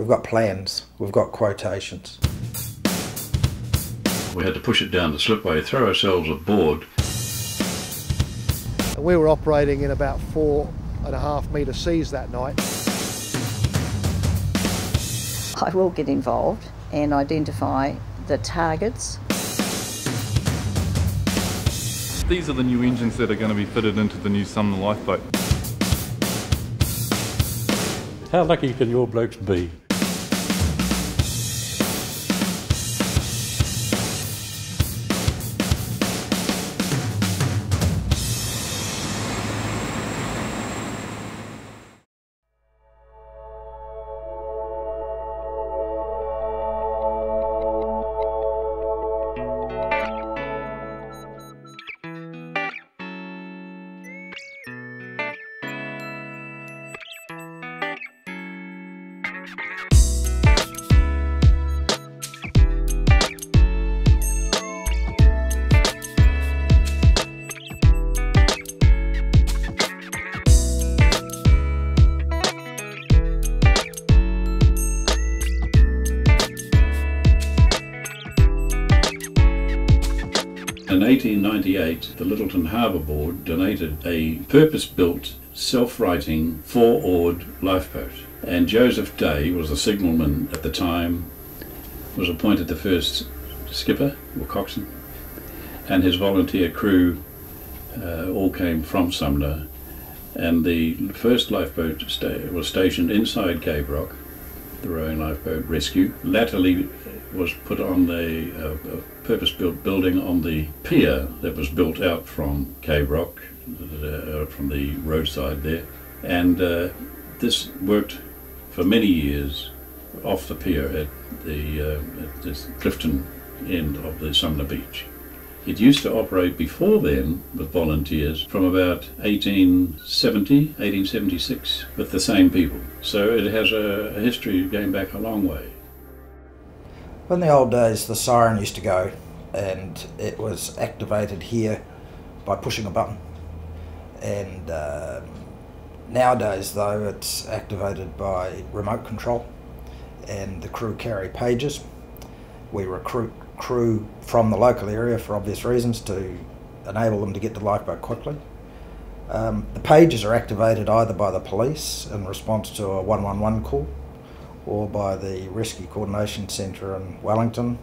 We've got plans, we've got quotations. We had to push it down the slipway, throw ourselves aboard. We were operating in about four and a half metre seas that night. I will get involved and identify the targets. These are the new engines that are going to be fitted into the new Sumner lifeboat. How lucky can your blokes be? The Lyttelton Harbour Board donated a purpose-built, self-righting, four-oared lifeboat. And Joseph Day was the signalman at the time, was appointed the first skipper, or coxswain, and his volunteer crew uh, all came from Sumner. And the first lifeboat sta- was stationed inside Cave Rock, the rowing lifeboat rescue. Latterly was put on the uh, purpose-built building on the pier that was built out from Cave Rock, uh, from the roadside there, and uh, this worked for many years off the pier at the uh, at this Clifton end of the Sumner Beach. It used to operate before then with volunteers from about 1870, 1876 with the same people. So it has a history going back a long way. In the old days, the siren used to go and it was activated here by pushing a button. And um, nowadays, though, it's activated by remote control and the crew carry pages. We recruit crew from the local area for obvious reasons to enable them to get to lifeboat quickly. Um, the pages are activated either by the police in response to a 111 call or by the Rescue Coordination Centre in Wellington,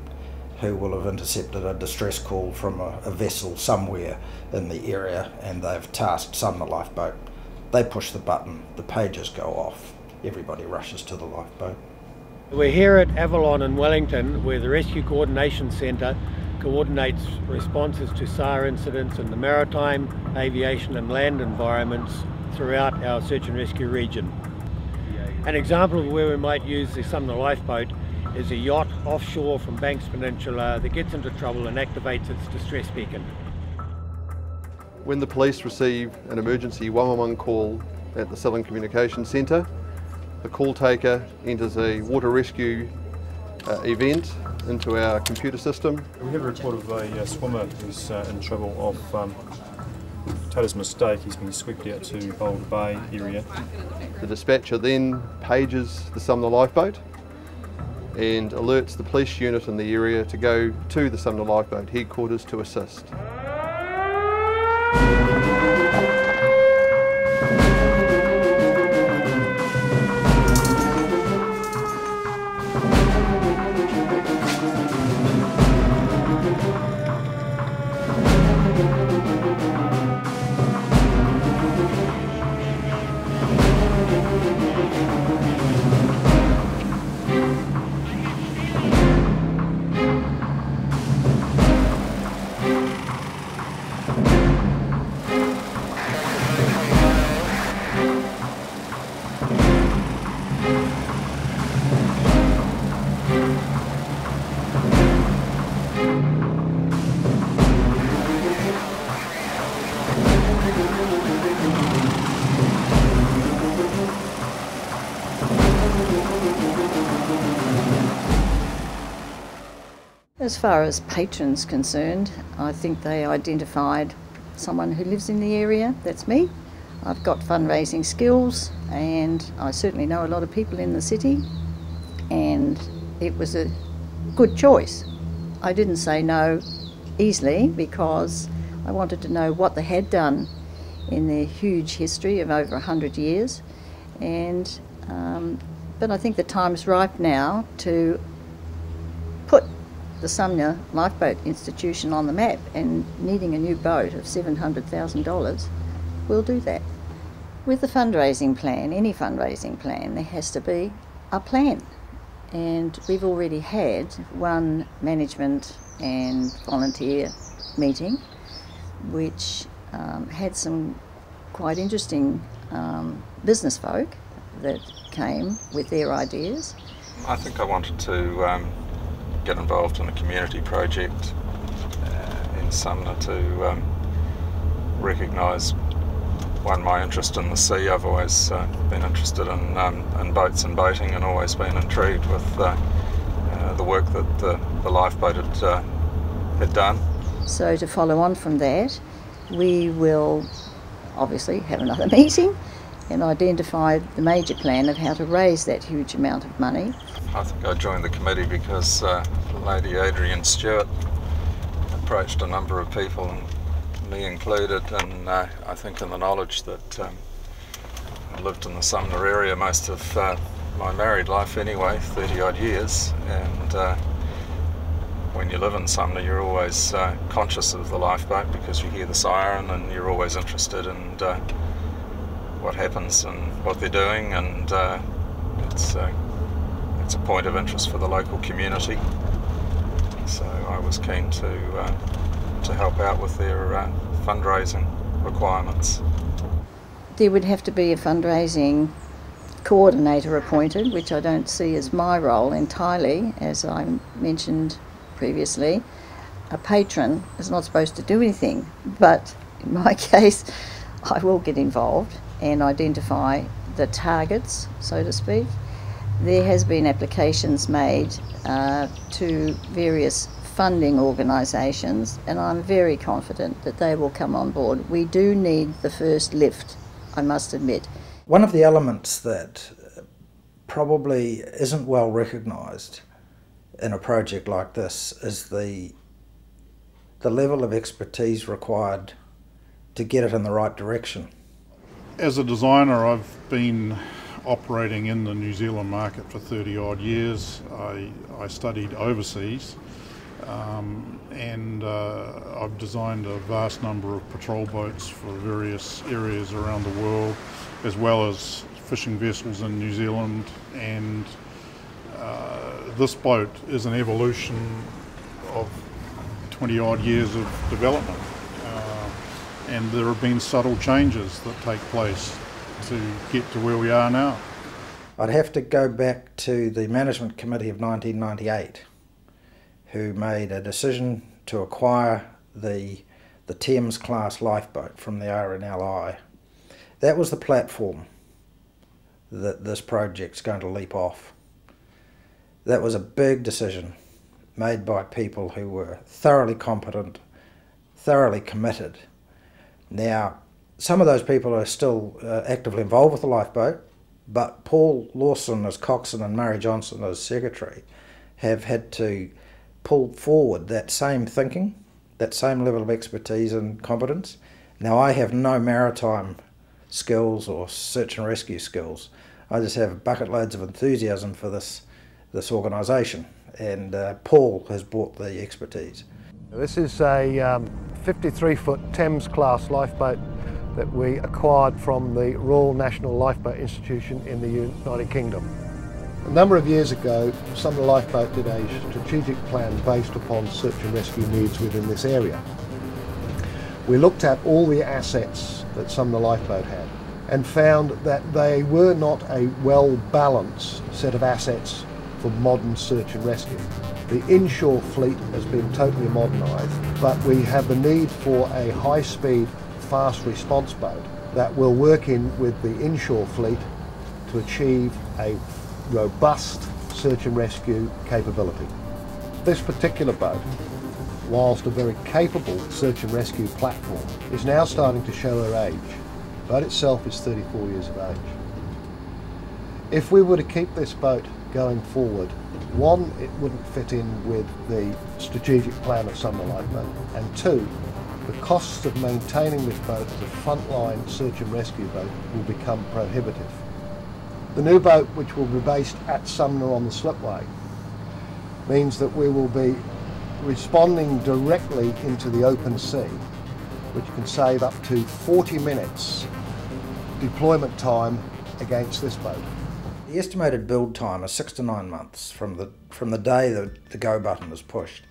who will have intercepted a distress call from a, a, vessel somewhere in the area and they've tasked some the lifeboat. They push the button, the pages go off, everybody rushes to the lifeboat. We're here at Avalon in Wellington where the Rescue Coordination Centre coordinates responses to SAR incidents in the maritime, aviation and land environments throughout our search and rescue region. An example of where we might use the Sumner lifeboat is a yacht offshore from Banks Peninsula that gets into trouble and activates its distress beacon. When the police receive an emergency 111 call at the Southern Communications Centre, the call taker enters a water rescue uh, event into our computer system. We have a report of a uh, swimmer who's uh, in trouble of um, Taylor's mistake. He's been swept out to Boulder Bay area. The dispatcher then pages the Sumner lifeboat and alerts the police unit in the area to go to the Sumner lifeboat headquarters to assist. As far as patrons concerned, I think they identified someone who lives in the area. That's me. I've got fundraising skills and I certainly know a lot of people in the city and it was a good choice. I didn't say no easily because I wanted to know what they had done in their huge history of over 100 years. And, um, but I think the time's ripe now to the Sumner Lifeboat Institution on the map and needing a new boat of $700,000 we'll do that. With the fundraising plan, any fundraising plan, there has to be a plan. And we've already had one management and volunteer meeting, which um, had some quite interesting um, business folk that came with their ideas. I think I wanted to um, get involved in a community project uh, in Sumner to um, recognise one my interest in the sea. I've always uh, been interested in, um, in boats and boating and always been intrigued with uh, uh, the work that the, the lifeboat had, uh, had done. So to follow on from that, we will obviously have another meeting and identify the major plan of how to raise that huge amount of money. I think I joined the committee because uh, Lady Adrienne Stewart approached a number of people, and me included, and uh, I think in the knowledge that um, I lived in the Sumner area most of uh, my married life anyway, 30 odd years, and uh, when you live in Sumner, you're always uh, conscious of the lifeboat because you hear the siren and you're always interested in uh, what happens and what they're doing, and uh, it's uh, it's a point of interest for the local community. So I was keen to uh, to help out with their uh, fundraising requirements. There would have to be a fundraising coordinator appointed, which I don't see as my role entirely, as I mentioned previously. A patron is not supposed to do anything, but in my case, I will get involved and identify the targets, so to speak. There has been applications made uh, to various funding organisations, and I'm very confident that they will come on board. We do need the first lift, I must admit. One of the elements that probably isn't well recognised in a project like this is the the level of expertise required to get it in the right direction. As a designer, I've been operating in the New Zealand market for 30 odd years. I, I studied overseas um, and uh, I've designed a vast number of patrol boats for various areas around the world, as well as fishing vessels in New Zealand. And uh, this boat is an evolution of 20 odd years of development and there have been subtle changes that take place to get to where we are now. I'd have to go back to the Management Committee of 1998, who made a decision to acquire the, the Thames class lifeboat from the RNLI. That was the platform that this project's going to leap off. That was a big decision made by people who were thoroughly competent, thoroughly committed now, some of those people are still uh, actively involved with the lifeboat, but Paul Lawson as coxswain and Murray Johnson as secretary have had to pull forward that same thinking, that same level of expertise and competence. Now, I have no maritime skills or search and rescue skills. I just have bucket loads of enthusiasm for this this organisation, and uh, Paul has brought the expertise. This is a um, 53 foot Thames class lifeboat that we acquired from the Royal National Lifeboat Institution in the United Kingdom. A number of years ago, Sumner Lifeboat did a strategic plan based upon search and rescue needs within this area. We looked at all the assets that Sumner Lifeboat had and found that they were not a well balanced set of assets for modern search and rescue. The inshore fleet has been totally modernised, but we have the need for a high-speed, fast response boat that will work in with the inshore fleet to achieve a robust search and rescue capability. This particular boat, whilst a very capable search and rescue platform, is now starting to show her age. The boat itself is 34 years of age. If we were to keep this boat going forward One, it wouldn't fit in with the strategic plan of Sumner Lifeboat, and two, the costs of maintaining this boat as a frontline search and rescue boat will become prohibitive. The new boat, which will be based at Sumner on the slipway, means that we will be responding directly into the open sea, which can save up to 40 minutes deployment time against this boat. The estimated build time is six to nine months from the, from the day that the go button is pushed.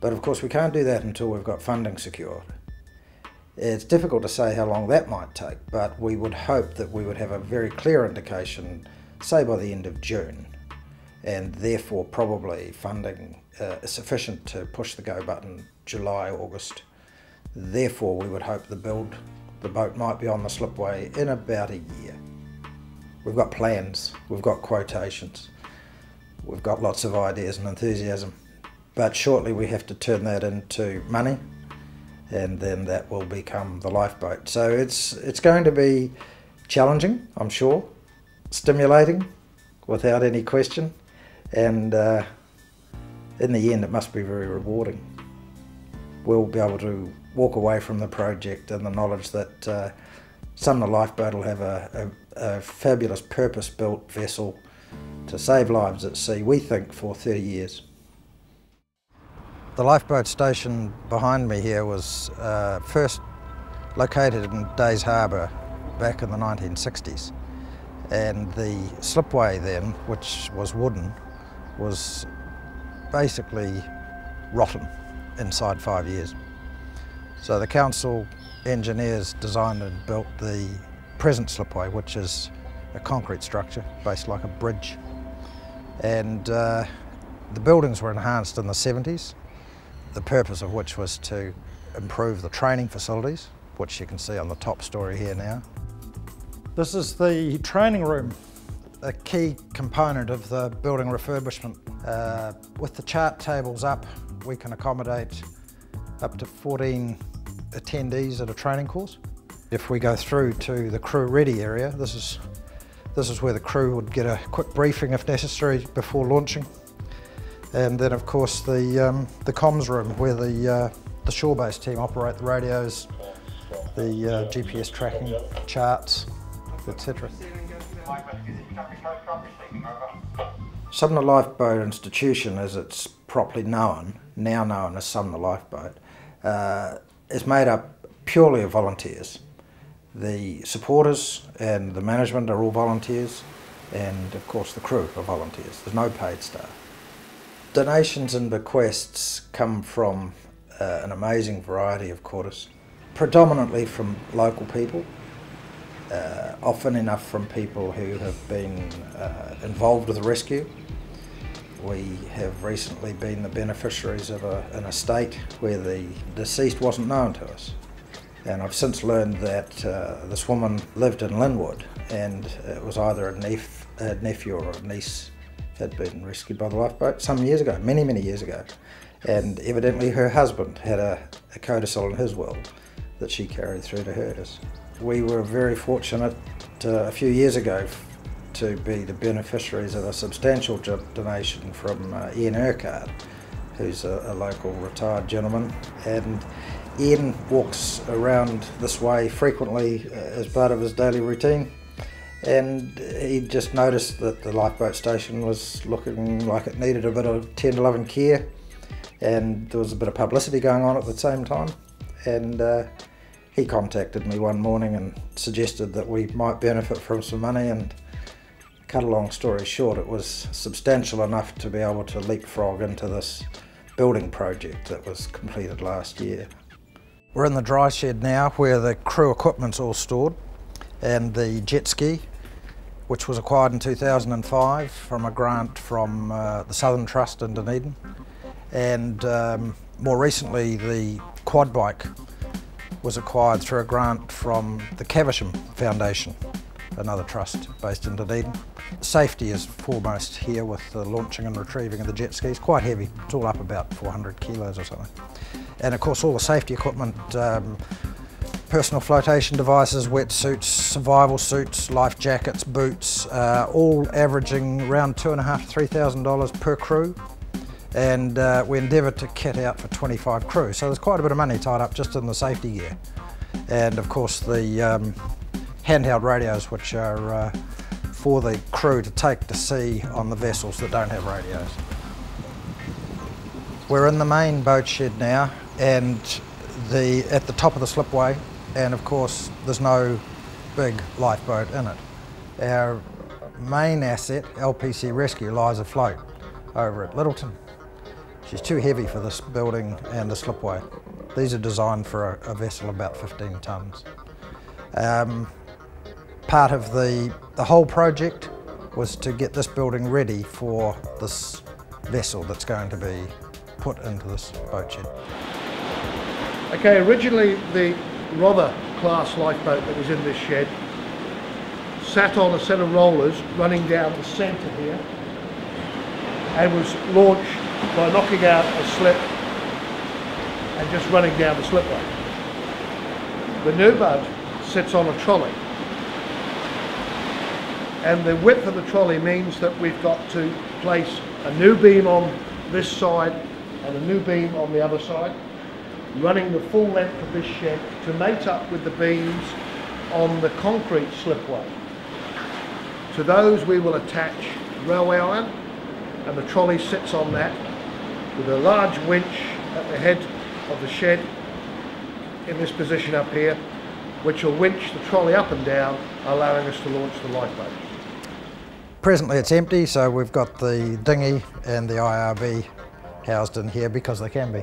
But of course we can't do that until we've got funding secured. It's difficult to say how long that might take, but we would hope that we would have a very clear indication, say by the end of June, and therefore probably funding uh, sufficient to push the go button July, August. Therefore we would hope the build, the boat might be on the slipway in about a year. We've got plans, we've got quotations, we've got lots of ideas and enthusiasm, but shortly we have to turn that into money and then that will become the lifeboat. So it's, it's going to be challenging, I'm sure, stimulating without any question, and uh, in the end it must be very rewarding. We'll be able to walk away from the project and the knowledge that uh, Sumner Lifeboat will have a, a, a fabulous purpose-built vessel to save lives at sea, we think, for 30 years. The lifeboat station behind me here was uh, first located in Days Harbour back in the 1960s and the slipway then, which was wooden, was basically rotten inside five years. So the council engineers designed and built the present slipway, which is a concrete structure based like a bridge. And uh, the buildings were enhanced in the 70s, the purpose of which was to improve the training facilities, which you can see on the top story here now. This is the training room, a key component of the building refurbishment. Uh, with the chart tables up, we can accommodate up to 14 attendees at a training course. If we go through to the crew ready area, this is, this is where the crew would get a quick briefing if necessary before launching. And then of course the, um, the comms room where the, uh, the shore-based team operate the radios, the uh, GPS tracking, charts, etc. Sumner Lifeboat Institution, as it's properly known, now known as Sumner Lifeboat, uh, is made up purely of volunteers. The supporters and the management are all volunteers, and of course the crew are volunteers. There's no paid staff. Donations and bequests come from uh, an amazing variety of quarters, predominantly from local people, uh, often enough from people who have been uh, involved with the rescue. We have recently been the beneficiaries of a, an estate where the deceased wasn't known to us. And I've since learned that uh, this woman lived in Linwood and it was either a, a nephew or a niece had been rescued by the lifeboat some years ago, many, many years ago. And evidently her husband had a, a codicil in his will that she carried through to hers. We were very fortunate uh, a few years ago to be the beneficiaries of a substantial donation from uh, Ian Urquhart, who's a, a, local retired gentleman. And Ian walks around this way frequently uh, as part of his daily routine. And he just noticed that the lifeboat station was looking like it needed a bit of 10 to 11 care. And there was a bit of publicity going on at the same time. And uh, he contacted me one morning and suggested that we might benefit from some money and cut a long story short it was substantial enough to be able to leapfrog into this building project that was completed last year. We're in the dry shed now where the crew equipment's all stored and the jet ski which was acquired in 2005 from a grant from uh, the Southern Trust in Dunedin. And um, more recently the quad bike was acquired through a grant from the Caversham Foundation, another trust based in Dunedin. Safety is foremost here with the launching and retrieving of the jet skis, quite heavy, it's all up about 400 kilos or something. And of course all the safety equipment, um, personal flotation devices, wetsuits, survival suits, life jackets, boots, uh, all averaging around two and a half, three thousand dollars per crew. And uh, we endeavoured to kit out for 25 crew. So there's quite a bit of money tied up just in the safety gear. And of course the um, handheld radios, which are uh, for the crew to take to sea on the vessels that don't have radios. We're in the main boat shed now and the at the top of the slipway and of course there's no big lifeboat in it. Our main asset, LPC Rescue, lies afloat over at Lyttelton. She's too heavy for this building and the slipway. These are designed for a, a vessel about 15 tonnes. Um, part of the, the whole project was to get this building ready for this vessel that's going to be put into this boat shed. Okay, originally the Rother class lifeboat that was in this shed sat on a set of rollers running down the centre here and was launched by knocking out a slip and just running down the slipway. The new boat sits on a trolley and the width of the trolley means that we've got to place a new beam on this side and a new beam on the other side running the full length of this shed to mate up with the beams on the concrete slipway. To those we will attach railway iron and the trolley sits on that with a large winch at the head of the shed in this position up here which will winch the trolley up and down allowing us to launch the lifeboat. Presently it's empty so we've got the dinghy and the IRB housed in here because they can be.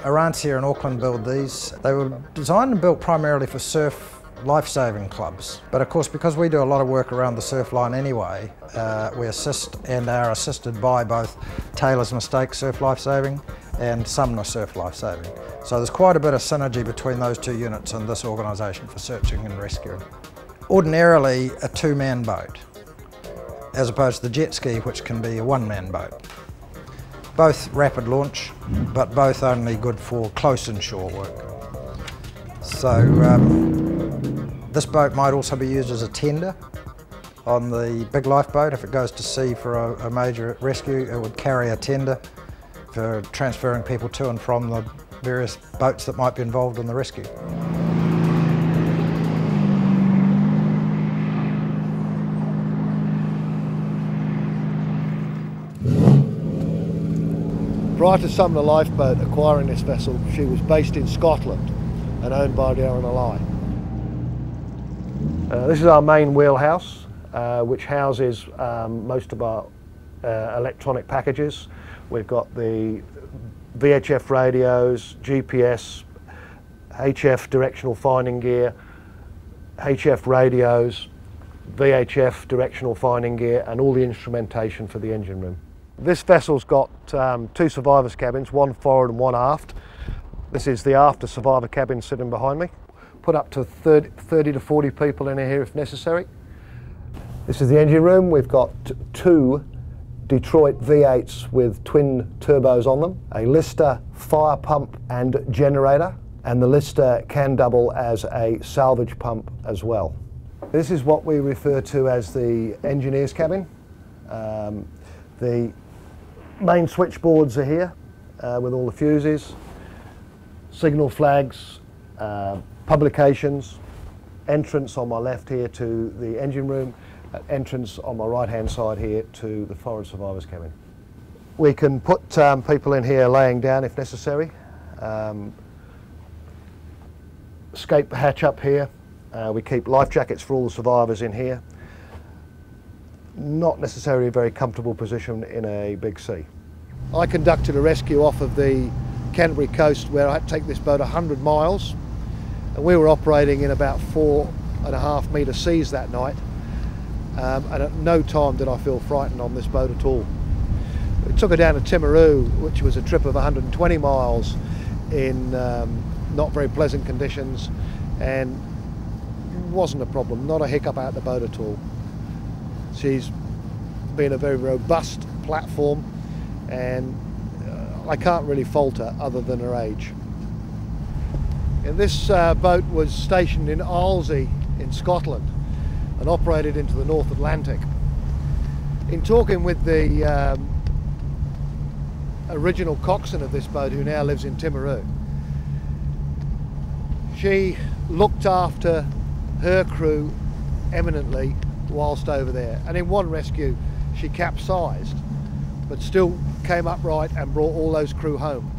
Arancia here in Auckland build these. They were designed and built primarily for surf life-saving clubs. But of course, because we do a lot of work around the surf line anyway, uh, we assist and are assisted by both Taylor's Mistake Surf Lifesaving and Sumner Surf Lifesaving. So there's quite a bit of synergy between those two units and this organisation for searching and rescuing. Ordinarily a two-man boat, as opposed to the jet ski, which can be a one-man boat. Both rapid launch, but both only good for close inshore work. So um, this boat might also be used as a tender on the big lifeboat. If it goes to sea for a, a major rescue, it would carry a tender for transferring people to and from the various boats that might be involved in the rescue. Prior to Sumner Lifeboat acquiring this vessel, she was based in Scotland and owned by the RNLI. Uh, this is our main wheelhouse, uh, which houses um, most of our uh, electronic packages. We've got the VHF radios, GPS, HF directional finding gear, HF radios, VHF directional finding gear and all the instrumentation for the engine room. This vessel's got um, two survivors cabins, one forward and one aft. This is the after survivor cabin sitting behind me. Put up to 30, 30 to 40 people in here if necessary. This is the engine room. We've got two Detroit V8s with twin turbos on them, a Lister fire pump and generator, and the Lister can double as a salvage pump as well. This is what we refer to as the engineer's cabin. Um, the main switchboards are here uh, with all the fuses, signal flags, uh, publications, entrance on my left here to the engine room, uh, entrance on my right hand side here to the forward survivors cabin. We can put um, people in here laying down if necessary. Um, escape hatch up here. Uh, we keep life jackets for all the survivors in here not necessarily a very comfortable position in a big sea. I conducted a rescue off of the Canterbury coast where I had to take this boat 100 miles and we were operating in about four and a half metre seas that night um, and at no time did I feel frightened on this boat at all. We took her down to Timaru which was a trip of 120 miles in um, not very pleasant conditions and wasn't a problem, not a hiccup out the boat at all. She's been a very robust platform and uh, I can't really fault her other than her age. And this uh, boat was stationed in Arlesey in Scotland and operated into the North Atlantic. In talking with the um, original coxswain of this boat who now lives in Timaru, she looked after her crew eminently whilst over there. And in one rescue, she capsized, but still came upright and brought all those crew home,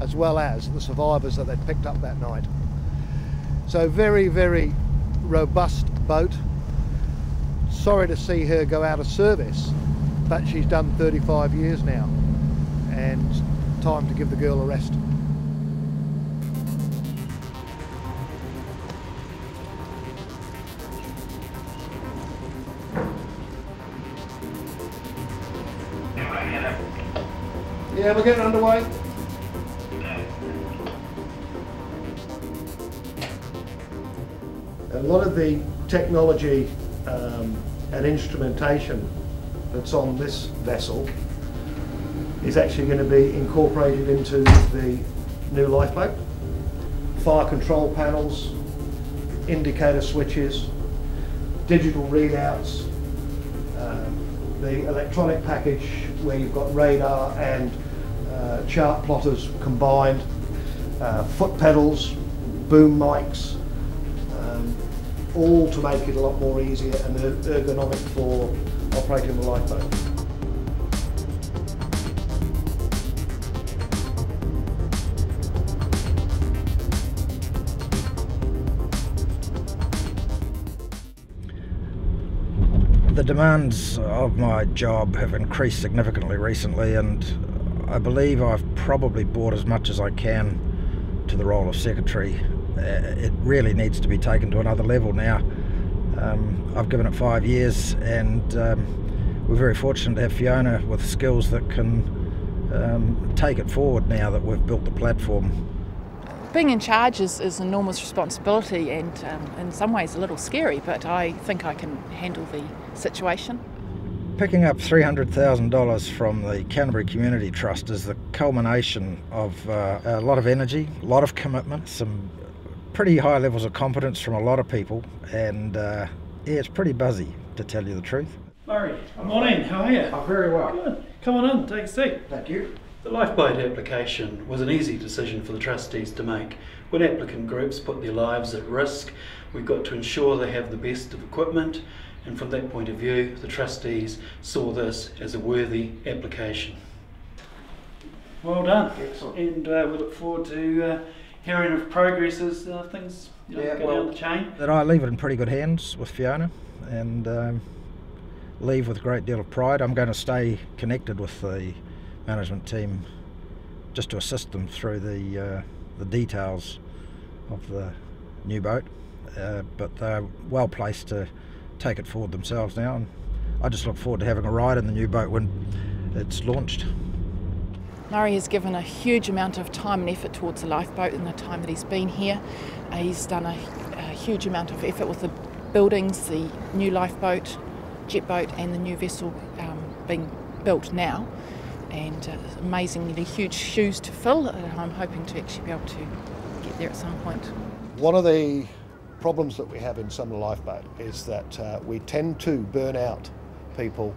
as well as the survivors that they'd picked up that night. So very, very robust boat. Sorry to see her go out of service, but she's done 35 years now, and time to give the girl a rest. We're getting underway. A lot of the technology um, and instrumentation that's on this vessel is actually going to be incorporated into the new lifeboat. Fire control panels, indicator switches, digital readouts, um, the electronic package where you've got radar and uh, chart plotters combined, uh, foot pedals, boom mics, um, all to make it a lot more easier and ergonomic for operating the lifeboat. The demands of my job have increased significantly recently and I believe I've probably brought as much as I can to the role of secretary. Uh, it really needs to be taken to another level now. Um, I've given it five years and um, we're very fortunate to have Fiona with skills that can um, take it forward now that we've built the platform. Being in charge is, is enormous responsibility and um, in some ways a little scary, but I think I can handle the situation. Picking up $300,000 from the Canterbury Community Trust is the culmination of uh, a lot of energy, a lot of commitment, some pretty high levels of competence from a lot of people, and uh, yeah, it's pretty buzzy to tell you the truth. Murray, good morning, how are you? I'm very well. Good. Come on in, take a seat. Thank you. The lifeboat application was an easy decision for the trustees to make. When applicant groups put their lives at risk, we've got to ensure they have the best of equipment and from that point of view, the trustees saw this as a worthy application. Well done. Excellent. And uh, we look forward to uh, hearing of progress as uh, things you know, Yeah, go well- down the chain. That I leave it in pretty good hands with Fiona and um, leave with a great deal of pride. I'm going to stay connected with the management team just to assist them through the uh, the details of the new boat. Uh, but they're well placed to take it forward themselves now, and I just look forward to having a ride in the new boat when it's launched. Murray has given a huge amount of time and effort towards the lifeboat in the time that he's been here. Uh, he's done a, a huge amount of effort with the buildings, the new lifeboat, jet boat, and the new vessel um, being built now. And uh, amazingly huge shoes to fill, and I'm hoping to actually be able to get there at some point. One of the problems that we have in Sumner Lifeboat is that uh, we tend to burn out people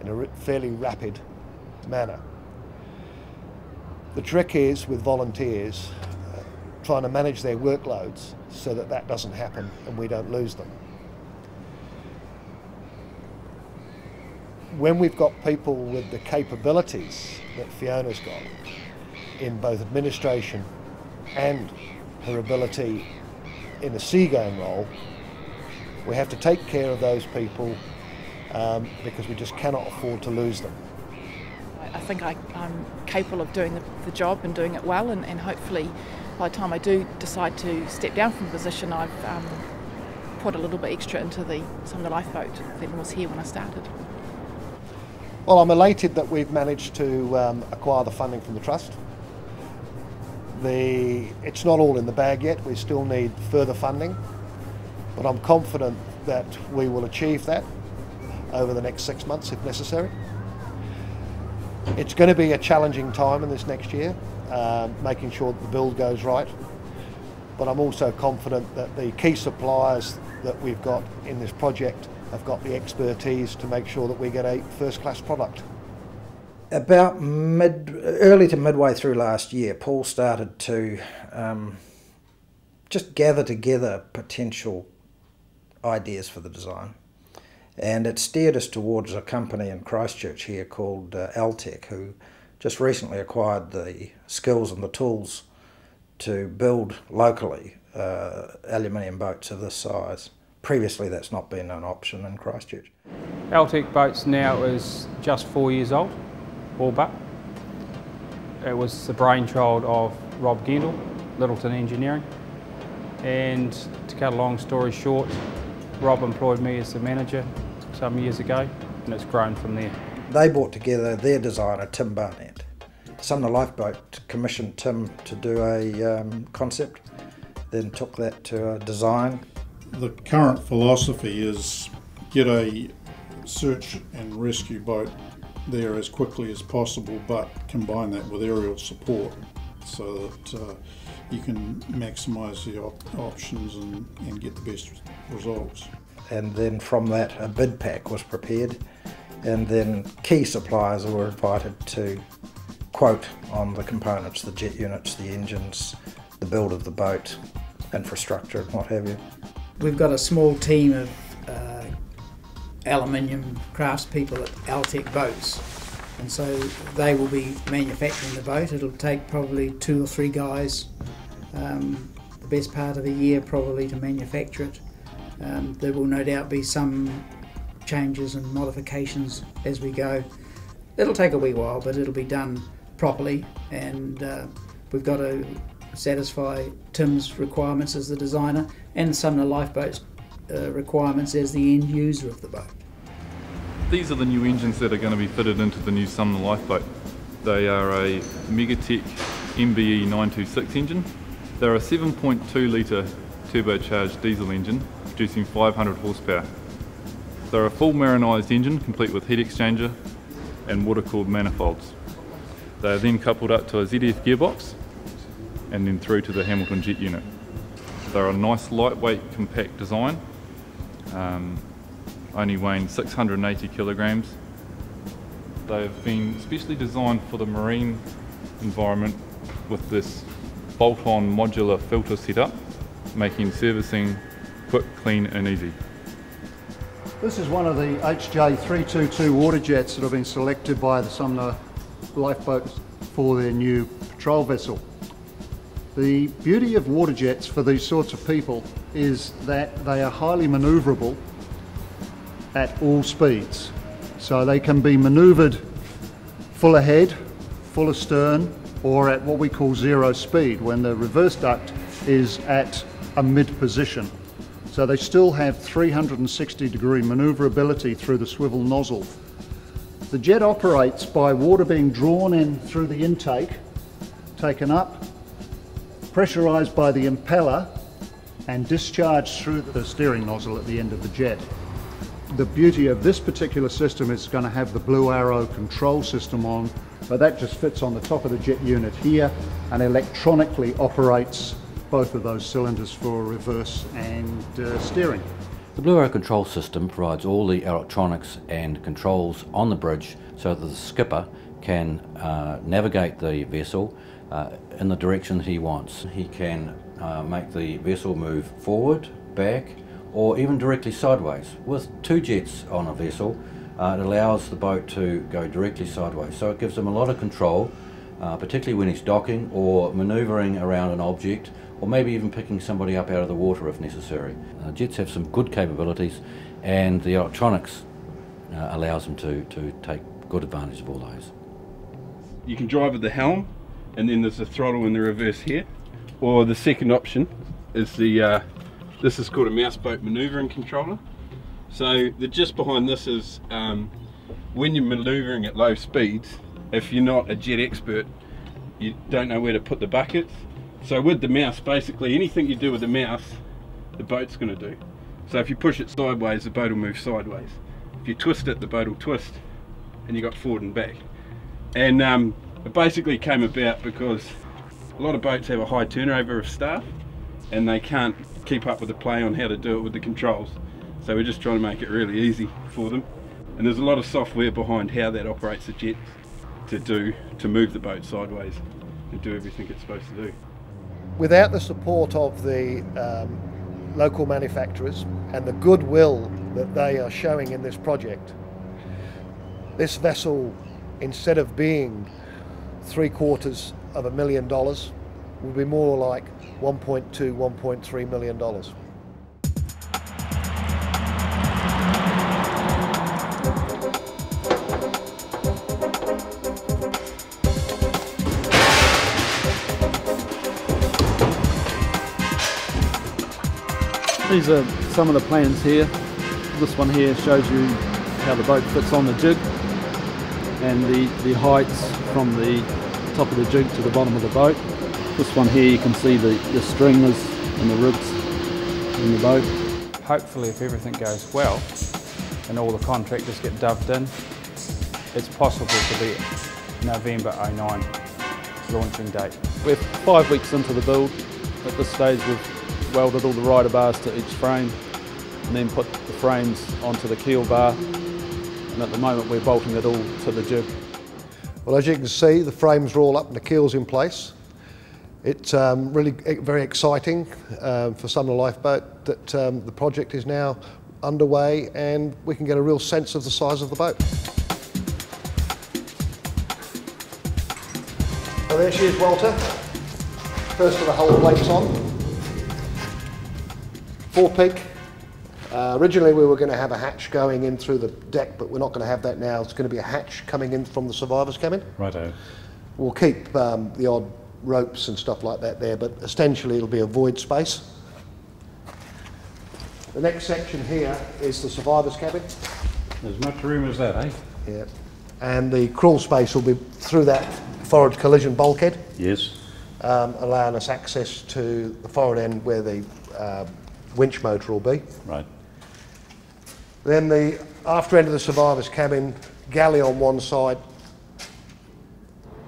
in a fairly rapid manner. The trick is with volunteers uh, trying to manage their workloads so that that doesn't happen and we don't lose them. When we've got people with the capabilities that Fiona's got in both administration and her ability in a seagoing role, we have to take care of those people um, because we just cannot afford to lose them. I- think I, I'm capable of doing the, the job and doing it well, and, and hopefully by the time I do decide to step down from the position, I've um, put a little bit extra into the some of the lifeboat that was here when I started. Well, I'm elated that we've managed to um, acquire the funding from the trust. The, it's not all in the bag yet, we still need further funding, but I'm confident that we will achieve that over the next six months if necessary. It's going to be a challenging time in this next year, um, making sure that the build goes right. but I'm also confident that the key suppliers that we've got in this project have got the expertise to make sure that we get a first class product. About mid, early to midway through last year, Paul started to um, just gather together potential ideas for the design. And it steered us towards a company in Christchurch here called uh, Altec, who just recently acquired the skills and the tools to build locally uh, aluminium boats of this size. Previously, that's not been an option in Christchurch. Altec Boats now is just four years old all but. It was the brainchild of Rob Gendel, Lyttelton Engineering. And to cut a long story short, Rob employed me as the manager some years ago and it's grown from there. They brought together their designer, Tim Barnett. Sumner Lifeboat commissioned Tim to do a um, concept, then took that to a design. The current philosophy is get a search and rescue boat there as quickly as possible, but combine that with aerial support so that uh, you can maximise the op- options and, and get the best results. And then from that, a bid pack was prepared, and then key suppliers were invited to quote on the components the jet units, the engines, the build of the boat, infrastructure, and what have you. We've got a small team of aluminium craftspeople at Altec Boats. And so they will be manufacturing the boat. It'll take probably two or three guys, um, the best part of a year probably to manufacture it. Um, there will no doubt be some changes and modifications as we go. It'll take a wee while, but it'll be done properly, and uh, we've got to satisfy Tim's requirements as the designer and Sumner Lifeboats uh, requirements as the end user of the boat. These are the new engines that are going to be fitted into the new Sumner lifeboat. They are a Megatech MBE 926 engine. They're a 7.2 litre turbocharged diesel engine producing 500 horsepower. They're a full marinised engine complete with heat exchanger and water cooled manifolds. They are then coupled up to a ZF gearbox and then through to the Hamilton jet unit. They're a nice lightweight compact design um, only weighing 680 kilograms. They've been specially designed for the marine environment with this bolt-on modular filter setup, making servicing quick, clean and easy. This is one of the HJ322 water jets that have been selected by the Sumner lifeboats for their new patrol vessel. The beauty of water jets for these sorts of people is that they are highly manoeuvrable at all speeds. So they can be manoeuvred full ahead, full astern, or at what we call zero speed when the reverse duct is at a mid position. So they still have 360 degree manoeuvrability through the swivel nozzle. The jet operates by water being drawn in through the intake, taken up, pressurised by the impeller and discharged through the steering nozzle at the end of the jet. The beauty of this particular system is going to have the Blue Arrow control system on, but that just fits on the top of the jet unit here and electronically operates both of those cylinders for reverse and uh, steering. The Blue Arrow control system provides all the electronics and controls on the bridge so that the skipper can uh, navigate the vessel uh, in the direction he wants. He can uh, make the vessel move forward, back, or even directly sideways. With two jets on a vessel, uh, it allows the boat to go directly sideways. So it gives him a lot of control, uh, particularly when he's docking or manoeuvring around an object, or maybe even picking somebody up out of the water if necessary. Uh, jets have some good capabilities, and the electronics uh, allows them to, to take good advantage of all those. You can drive at the helm and then there's a throttle in the reverse here. Or the second option is the uh, this is called a mouse boat maneuvering controller. So the just behind this is um, when you're maneuvering at low speeds if you're not a jet expert you don't know where to put the buckets so with the mouse basically anything you do with the mouse the boat's going to do. So if you push it sideways the boat will move sideways. If you twist it the boat will twist and you got forward and back. And um, it basically came about because a lot of boats have a high turnover of staff and they can't keep up with the play on how to do it with the controls. So we're just trying to make it really easy for them. And there's a lot of software behind how that operates the jet to do, to move the boat sideways and do everything it's supposed to do. Without the support of the um, local manufacturers and the goodwill that they are showing in this project, this vessel, instead of being three quarters of a million dollars, will be more like 1.2, 1.3 million dollars. These are some of the plans here. This one here shows you how the boat fits on the jig and the, the heights from the top of the jig to the bottom of the boat. This one here you can see the, the stringers and the ribs in the boat. Hopefully if everything goes well and all the contractors get dubbed in, it's possible to be November 09 launching date. We're five weeks into the build. At this stage we've welded all the rider bars to each frame and then put the frames onto the keel bar and at the moment we're bolting it all to the jig. Well as you can see the frames are all up and the keel's in place. It's um, really very exciting um, for Sumner Lifeboat that um, the project is now underway and we can get a real sense of the size of the boat. So there she is Walter. First of the hull plates on forepeak. Uh, originally we were going to have a hatch going in through the deck, but we're not going to have that now. It's going to be a hatch coming in from the survivor's cabin. Righto. We'll keep um, the odd ropes and stuff like that there, but essentially it'll be a void space. The next section here is the survivor's cabin. As much room as that, eh? Yeah. And the crawl space will be through that forward collision bulkhead. Yes. Um, allowing us access to the forward end where the uh, winch motor will be. Right. Then the after end of the survivor's cabin, galley on one side,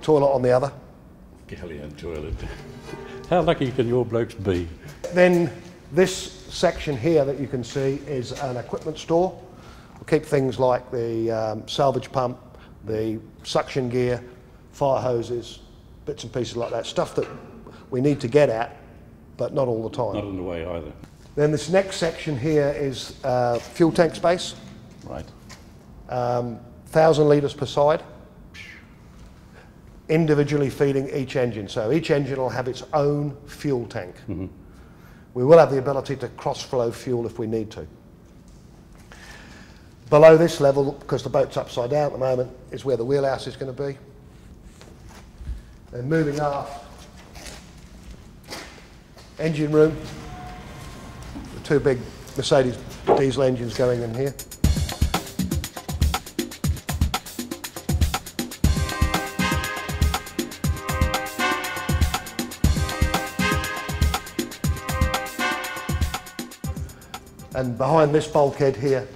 toilet on the other. Galley and toilet. How lucky can your blokes be? Then this section here that you can see is an equipment store. We'll keep things like the um, salvage pump, the suction gear, fire hoses, bits and pieces like that, stuff that we need to get at, but not all the time. Not in the way either. Then this next section here is uh, fuel tank space. Right. Um, 1,000 litres per side. Individually feeding each engine. So each engine will have its own fuel tank. Mm -hmm. We will have the ability to cross flow fuel if we need to. Below this level, because the boat's upside down at the moment, is where the wheelhouse is going to be. And moving aft, engine room, two big Mercedes diesel engines going in here. And behind this bulkhead here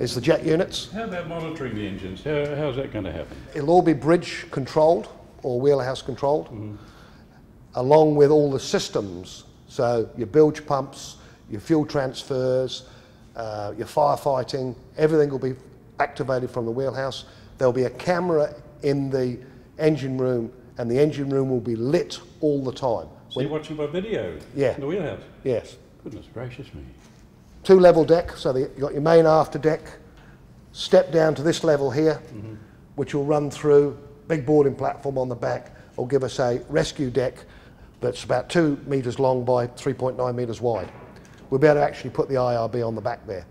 is the jet units. How about monitoring the engines? How, how's that going to happen? It'll all be bridge controlled or wheelhouse controlled, mm -hmm. along with all the systems. So your bilge pumps, your fuel transfers, uh, your firefighting, everything will be activated from the wheelhouse. There'll be a camera in the engine room and the engine room will be lit all the time. So when, you're watching by video? Yeah. In the wheelhouse? Yes. Goodness gracious me. Two level deck, so the, you've got your main after deck, step down to this level here, mm -hmm. which will run through, big boarding platform on the back, will give us a rescue deck that's about two metres long by 3.9 metres wide we'll be able to actually put the IRB on the back there.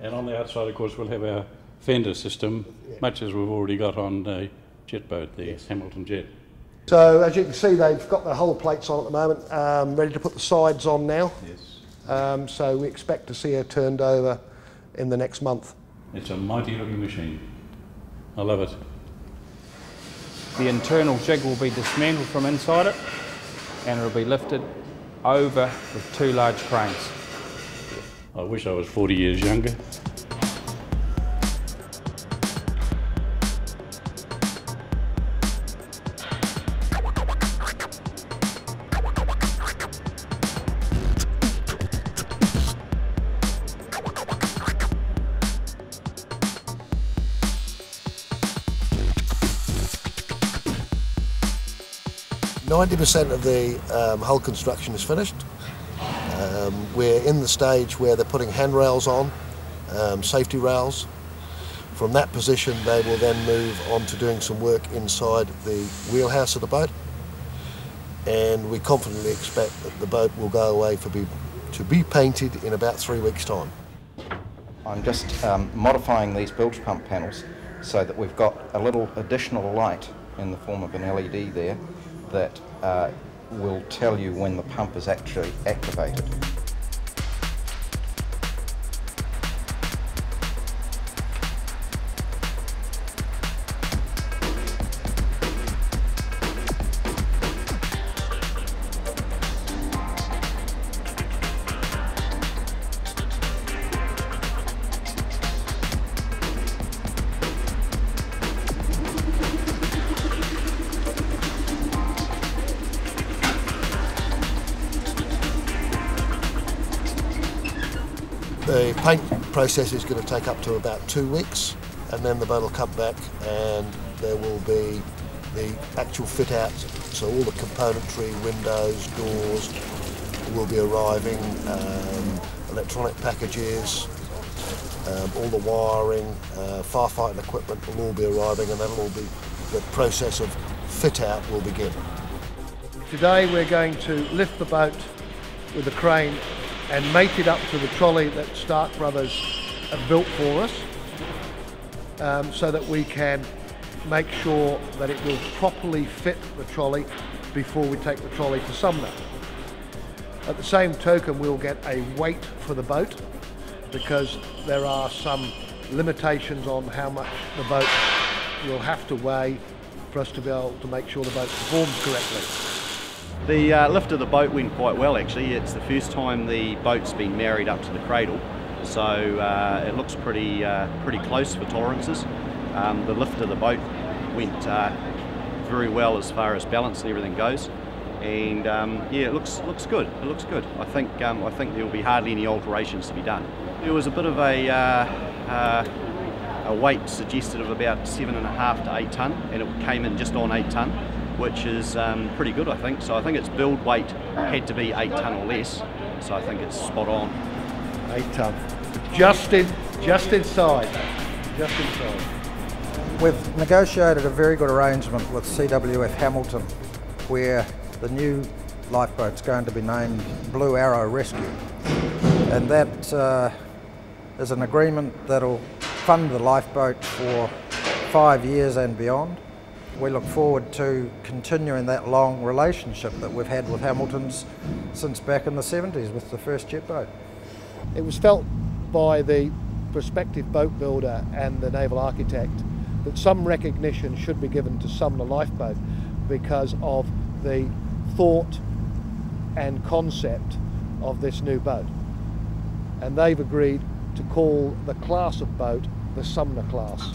And on the outside, of course, we'll have our fender system, yeah. much as we've already got on the jet boat, the yes. Hamilton Jet. So as you can see, they've got the hull plates on at the moment, um, ready to put the sides on now. Yes. Um, so we expect to see her turned over in the next month. It's a mighty looking machine. I love it. The internal jig will be dismantled from inside it and it'll be lifted over with two large cranes. I wish I was 40 years younger. 90% of the um, hull construction is finished. Um, we're in the stage where they're putting handrails on, um, safety rails. From that position, they will then move on to doing some work inside the wheelhouse of the boat. And we confidently expect that the boat will go away for be, to be painted in about three weeks' time. I'm just um, modifying these bilge pump panels so that we've got a little additional light in the form of an LED there that uh, will tell you when the pump is actually activated. Process is going to take up to about two weeks, and then the boat will come back and there will be the actual fit out. So all the componentry, windows, doors will be arriving, um, electronic packages, um, all the wiring, uh, firefighting equipment will all be arriving, and that'll all be the process of fit out will begin. Today we're going to lift the boat with a crane and mate it up to the trolley that Stark Brothers have built for us um, so that we can make sure that it will properly fit the trolley before we take the trolley to Sumner. At the same token we'll get a weight for the boat because there are some limitations on how much the boat will have to weigh for us to be able to make sure the boat performs correctly. The uh, lift of the boat went quite well actually. It's the first time the boat's been married up to the cradle, so uh, it looks pretty uh, pretty close for tolerances. Um, the lift of the boat went uh, very well as far as balance and everything goes, and um, yeah, it looks looks good. It looks good. I think um, I think there will be hardly any alterations to be done. There was a bit of a uh, uh, a weight suggested of about seven and a half to eight ton, and it came in just on eight ton which is um, pretty good, I think. So I think its build weight had to be eight ton or less. So I think it's spot on. Eight ton, just in, just inside, just inside. We've negotiated a very good arrangement with CWF Hamilton, where the new lifeboat's going to be named Blue Arrow Rescue, and that uh, is an agreement that'll fund the lifeboat for five years and beyond we look forward to continuing that long relationship that we've had with Hamilton's since back in the 70s with the first jet boat. It was felt by the prospective boat builder and the naval architect that some recognition should be given to Sumner Lifeboat because of the thought and concept of this new boat. And they've agreed to call the class of boat the Sumner class.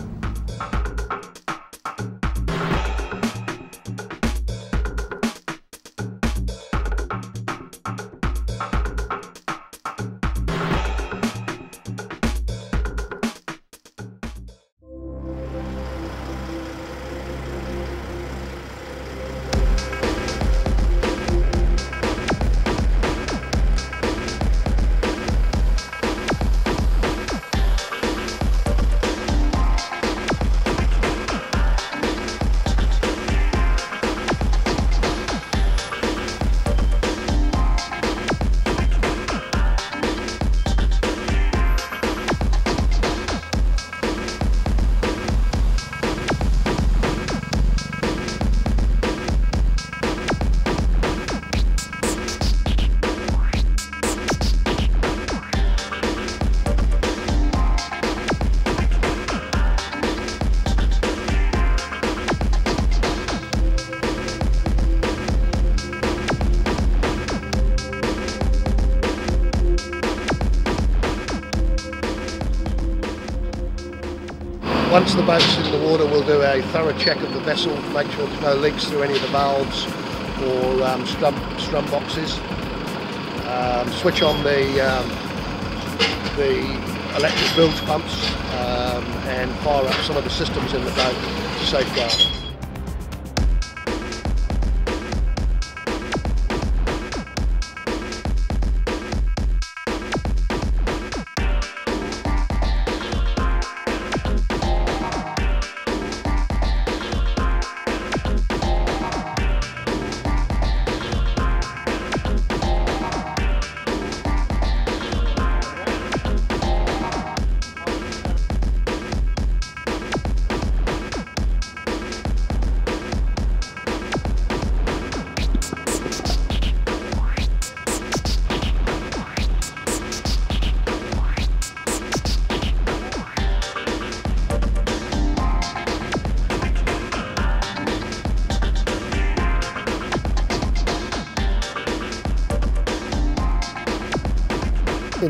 Once the boat's in the water, we'll do a thorough check of the vessel make sure there's no leaks through any of the valves or um, strum, strum boxes. Um, switch on the, um, the electric bilge pumps um, and fire up some of the systems in the boat to safeguard.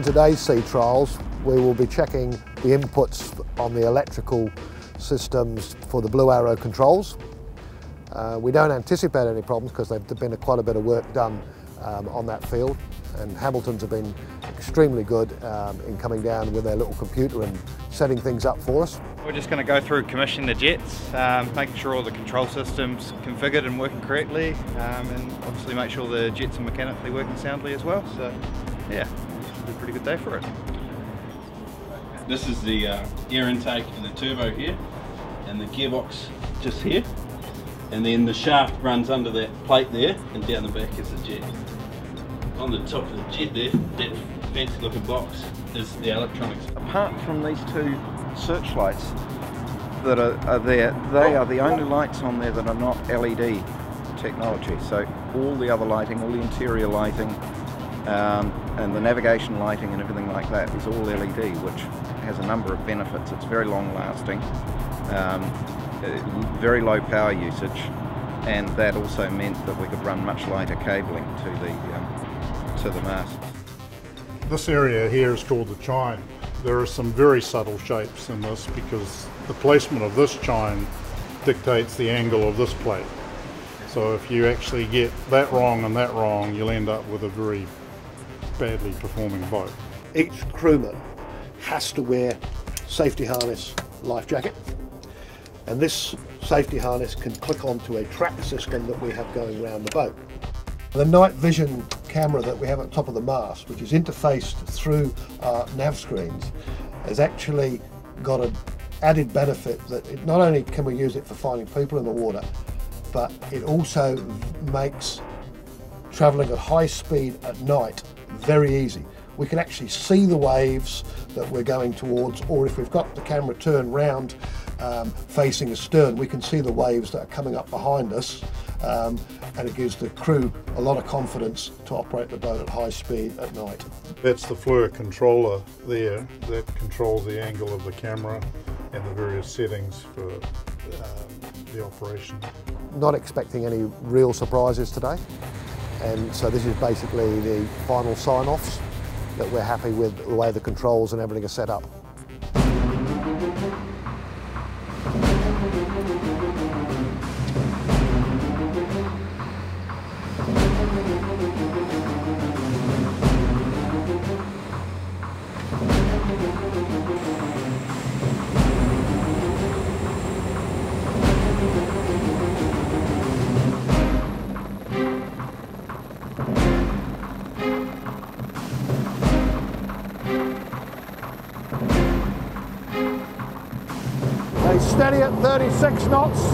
Today's sea trials, we will be checking the inputs on the electrical systems for the Blue Arrow controls. Uh, we don't anticipate any problems because there's been a, quite a bit of work done um, on that field and Hamilton's have been extremely good um, in coming down with their little computer and setting things up for us. We're just going to go through commissioning the jets, um, making sure all the control systems configured and working correctly um, and obviously make sure the jets are mechanically working soundly as well. So yeah, pretty good day for us. This is the uh, air intake and the turbo here and the gearbox just here and then the shaft runs under that plate there and down the back is the jet. On the top of the jet there, that fancy looking box is the electronics. Apart from these two searchlights that are, are there, they are the only lights on there that are not LED technology. So all the other lighting, all the interior lighting, um, and the navigation lighting and everything like that is all LED, which has a number of benefits. It's very long lasting, um, uh, very low power usage, and that also meant that we could run much lighter cabling to the um, to the mast. This area here is called the chine. There are some very subtle shapes in this because the placement of this chine dictates the angle of this plate. So if you actually get that wrong and that wrong, you'll end up with a very badly performing boat. Each crewman has to wear safety harness life jacket and this safety harness can click onto a track system that we have going around the boat. The night vision camera that we have at the top of the mast, which is interfaced through our nav screens, has actually got an added benefit that it, not only can we use it for finding people in the water, but it also makes travelling at high speed at night very easy. We can actually see the waves that we're going towards, or if we've got the camera turned round um, facing astern, we can see the waves that are coming up behind us, um, and it gives the crew a lot of confidence to operate the boat at high speed at night. That's the FLIR controller there that controls the angle of the camera and the various settings for um, the operation. Not expecting any real surprises today, and so this is basically the final sign-offs that we're happy with the way the controls and everything are set up.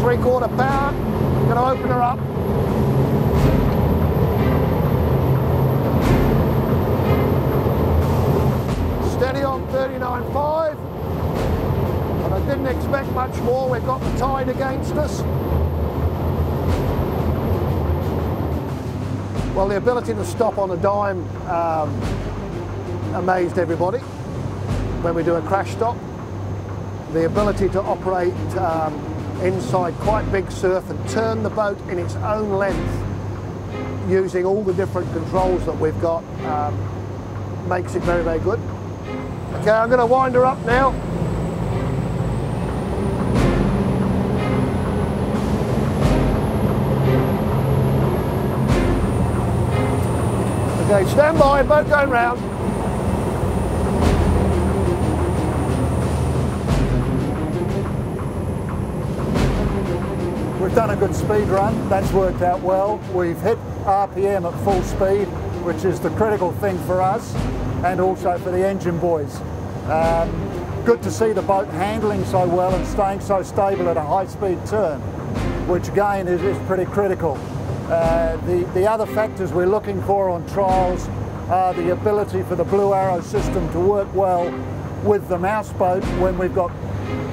Three quarter power. Going to open her up. Steady on 39.5. And I didn't expect much more. We've got the tide against us. Well, the ability to stop on a dime um, amazed everybody when we do a crash stop the ability to operate um, inside quite big surf and turn the boat in its own length using all the different controls that we've got um, makes it very, very good. Okay, I'm going to wind her up now. Okay, stand by, boat going round. We've done a good speed run, that's worked out well. We've hit RPM at full speed, which is the critical thing for us and also for the engine boys. Um, good to see the boat handling so well and staying so stable at a high speed turn, which again is, is pretty critical. Uh, the, the other factors we're looking for on trials are the ability for the Blue Arrow system to work well with the mouse boat when we've got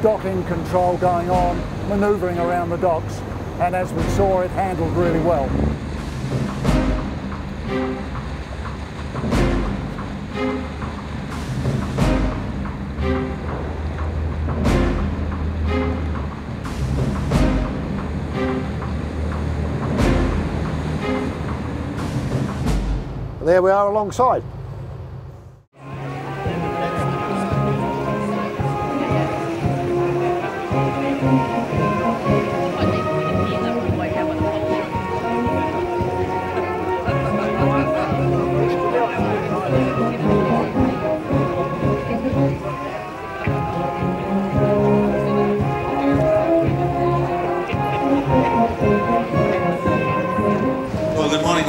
docking control going on, manoeuvring around the docks, and as we saw, it handled really well. there we are alongside.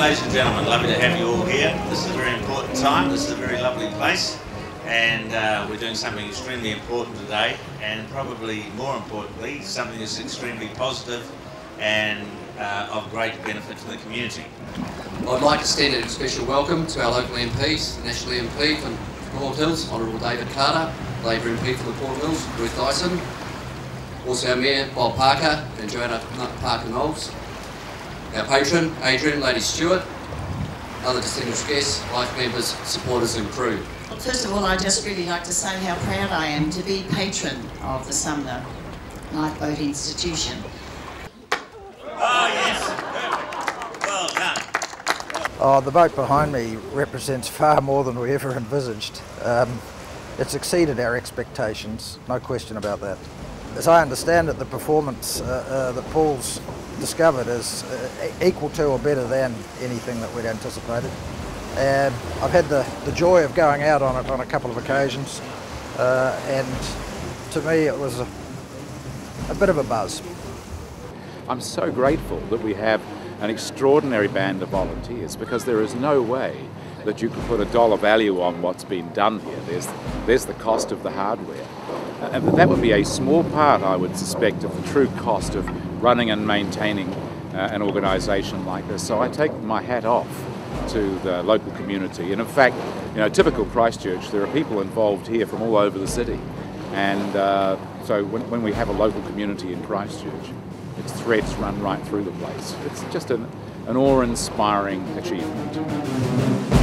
Ladies and gentlemen, lovely to have you all here. This is a very important time. This is a very lovely place, and uh, we're doing something extremely important today, and probably more importantly, something that's extremely positive and uh, of great benefit to the community. I'd like to extend a special welcome to our local MPs, the National MP from Port Hills, Honourable David Carter, Labour MP for the Port Hills, Ruth Dyson, also our Mayor Bob Parker and Joanna Parker Knowles, our patron Adrienne Lady Stewart, other distinguished guests, life members, supporters and crew. First of all, I'd just really like to say how proud I am to be patron of the Sumner Lifeboat Institution. Oh yes, well done. Oh, the boat behind me represents far more than we ever envisaged. Um, it's exceeded our expectations, no question about that. As I understand it, the performance uh, uh, that Paul's discovered is uh, equal to or better than anything that we'd anticipated. And I've had the, the joy of going out on it on a couple of occasions, uh, and to me it was a, a bit of a buzz. I'm so grateful that we have an extraordinary band of volunteers because there is no way that you could put a dollar value on what's been done here. There's, there's the cost of the hardware. And that would be a small part, I would suspect, of the true cost of running and maintaining uh, an organisation like this. So I take my hat off to the local community. And in fact, you know, typical Christchurch, there are people involved here from all over the city. And uh, so when, when we have a local community in Christchurch, its threads run right through the place. It's just an, an awe-inspiring achievement.